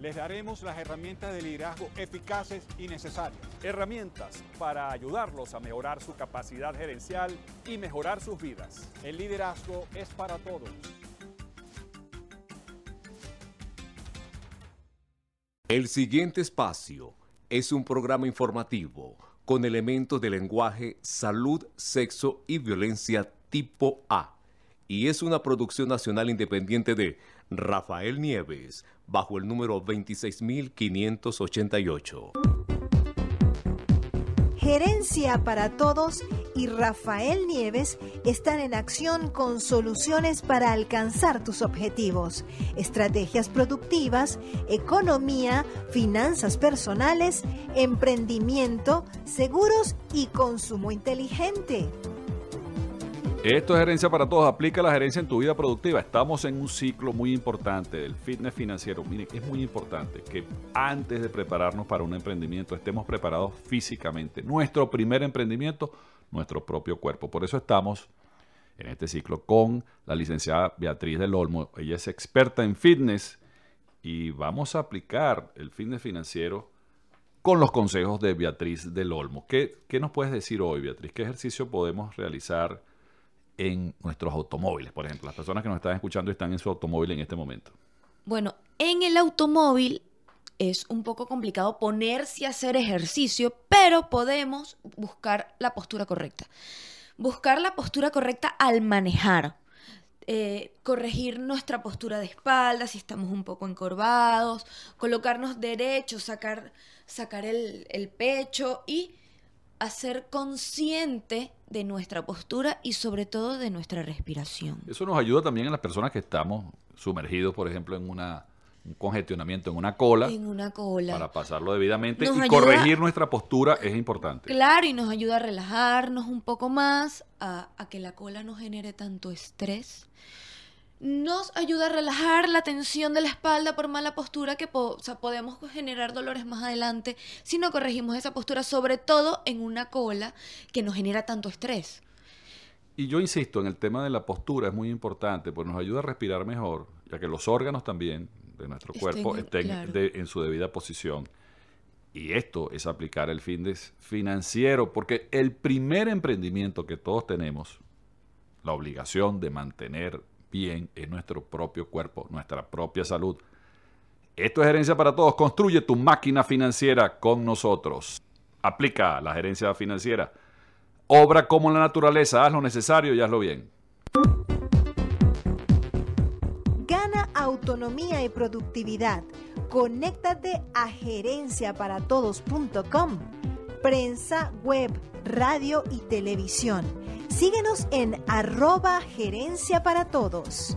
les daremos las herramientas de liderazgo eficaces y necesarias. Herramientas para ayudarlos a mejorar su capacidad gerencial y mejorar sus vidas. El liderazgo es para todos. El siguiente espacio es un programa informativo con elementos de lenguaje, salud, sexo y violencia tipo A. Y es una producción nacional independiente de Rafael Nieves, bajo el número 26588. Gerencia para Todos y Rafael Nieves están en acción con soluciones para alcanzar tus objetivos, estrategias productivas, economía, finanzas personales, emprendimiento, seguros y consumo inteligente. Esto es Gerencia para Todos. Aplica la gerencia en tu vida productiva. Estamos en un ciclo muy importante del fitness financiero. Miren, es muy importante que antes de prepararnos para un emprendimiento estemos preparados físicamente. Nuestro primer emprendimiento, nuestro propio cuerpo. Por eso estamos en este ciclo con la licenciada Beatriz del Olmo. Ella es experta en fitness y vamos a aplicar el fitness financiero con los consejos de Beatriz del Olmo. ¿Qué, qué nos puedes decir hoy, Beatriz? ¿Qué ejercicio podemos realizar? En nuestros automóviles, por ejemplo, las personas que nos están escuchando están en su automóvil en este momento? Bueno, en el automóvil es un poco complicado ponerse a hacer ejercicio, pero podemos buscar la postura correcta. Buscar la postura correcta al manejar. Eh, corregir nuestra postura de espalda si estamos un poco encorvados, colocarnos derechos, sacar, sacar el, el pecho y hacer consciente de nuestra postura y sobre todo de nuestra respiración. Eso nos ayuda también a las personas que estamos sumergidos, por ejemplo, en una, un congestionamiento, en una cola. En una cola. Para pasarlo debidamente y corregir nuestra postura es importante. Claro, y nos ayuda a relajarnos un poco más, a, a que la cola no genere tanto estrés nos ayuda a relajar la tensión de la espalda por mala postura que podemos generar dolores más adelante si no corregimos esa postura, sobre todo en una cola que nos genera tanto estrés. Y yo insisto en el tema de la postura, es muy importante, porque nos ayuda a respirar mejor, ya que los órganos también de nuestro cuerpo estén en su debida posición. Y esto es aplicar el fin financiero, porque el primer emprendimiento que todos tenemos, la obligación de mantener bien en nuestro propio cuerpo, nuestra propia salud. Esto es Gerencia para Todos. Construye tu máquina financiera con nosotros. Aplica la gerencia financiera. Obra como la naturaleza. Haz lo necesario y hazlo bien. Gana autonomía y productividad. Conéctate a gerenciaparatodos.com. Prensa, web, radio y televisión Síguenos en arroba gerencia para todos.